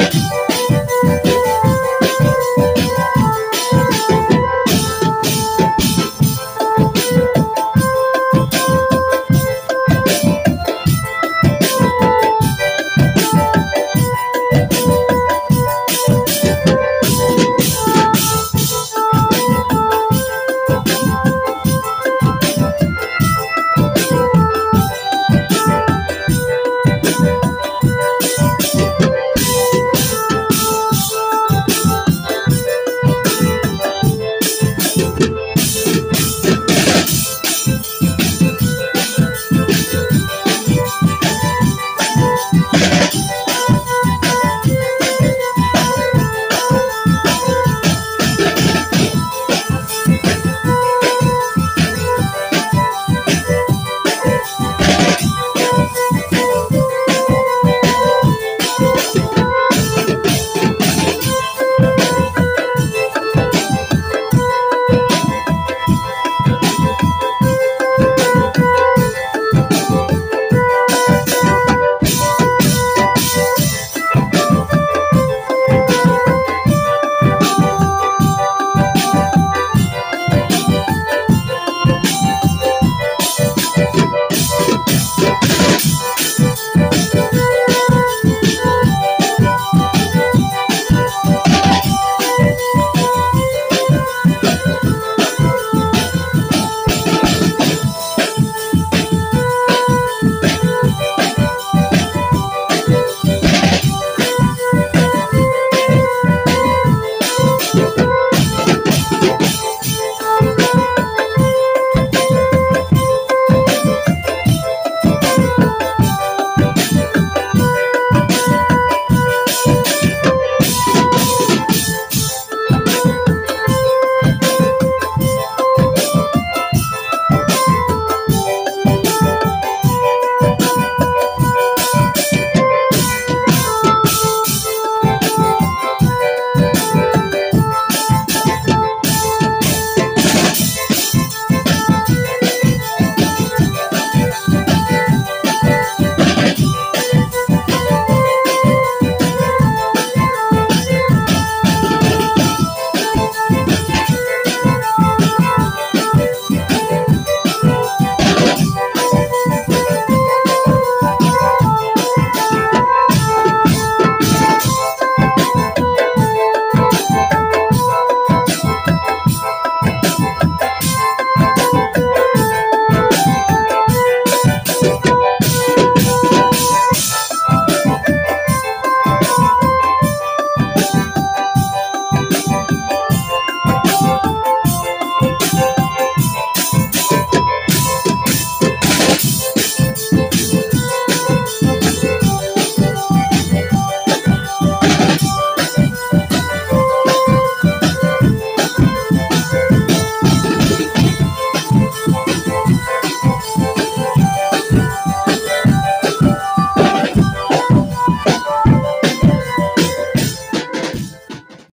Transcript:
Yeah.